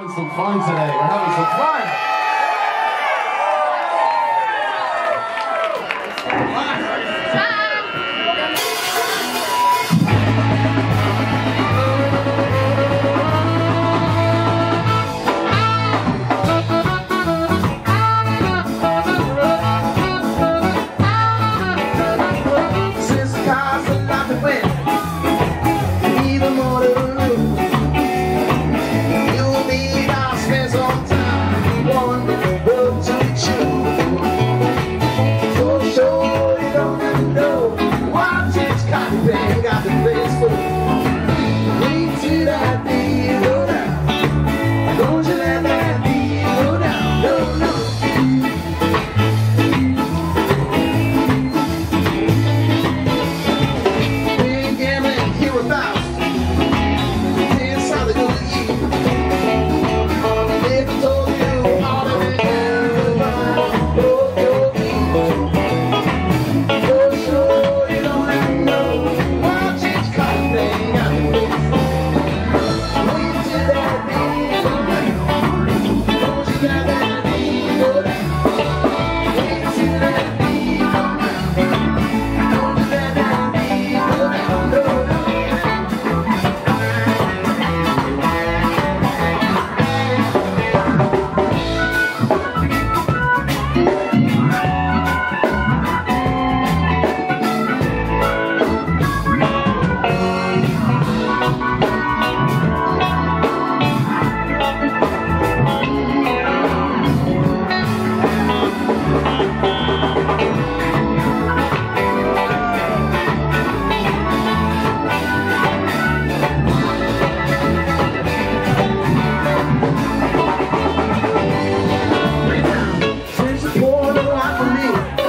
having some fun today. We're having some fun. for me.